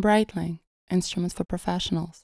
Breitling, instruments for professionals.